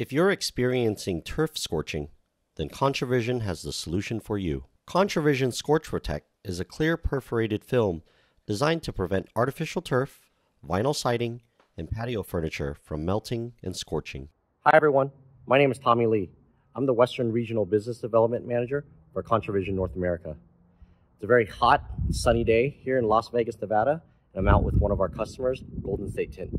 If you're experiencing turf scorching, then ContraVision has the solution for you. ContraVision Scorch Protect is a clear perforated film designed to prevent artificial turf, vinyl siding, and patio furniture from melting and scorching. Hi everyone, my name is Tommy Lee. I'm the Western Regional Business Development Manager for ContraVision North America. It's a very hot, sunny day here in Las Vegas, Nevada, and I'm out with one of our customers, Golden State Tint,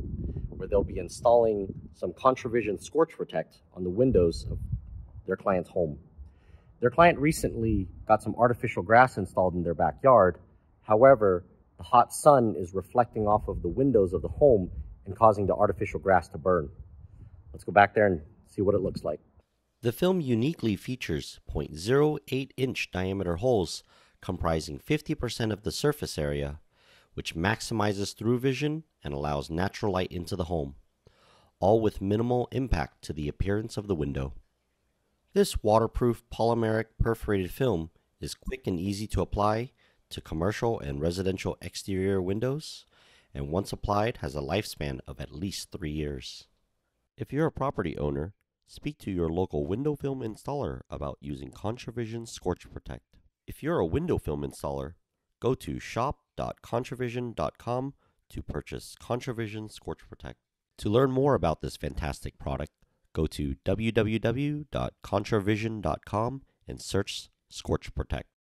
where they'll be installing some ContraVision Scorch Protect on the windows of their client's home. Their client recently got some artificial grass installed in their backyard. However, the hot sun is reflecting off of the windows of the home and causing the artificial grass to burn. Let's go back there and see what it looks like. The film uniquely features 0.08 inch diameter holes comprising 50% of the surface area, which maximizes through vision and allows natural light into the home, all with minimal impact to the appearance of the window. This waterproof polymeric perforated film is quick and easy to apply to commercial and residential exterior windows, and once applied has a lifespan of at least three years. If you're a property owner, speak to your local window film installer about using ContraVision Scorch Protect. If you're a window film installer, go to shop.contravision.com to purchase ContraVision Scorch Protect. To learn more about this fantastic product, go to www.contravision.com and search Scorch Protect.